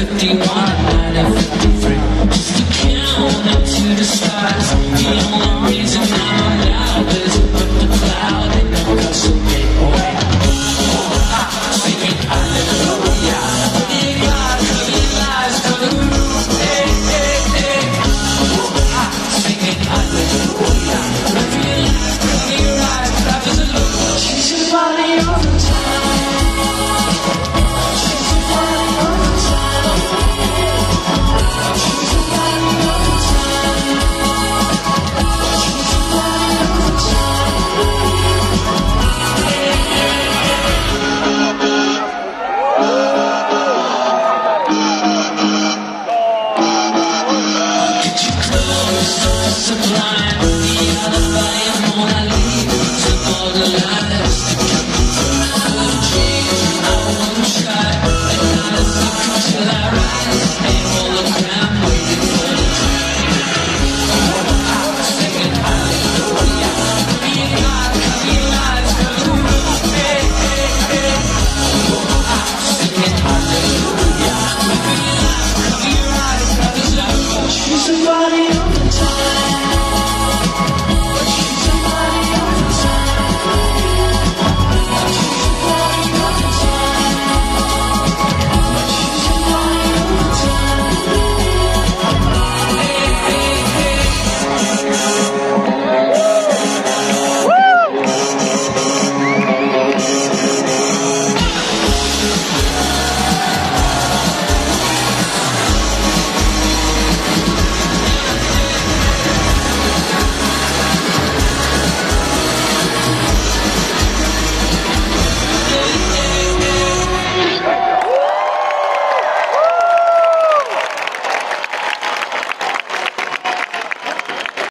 51, 951.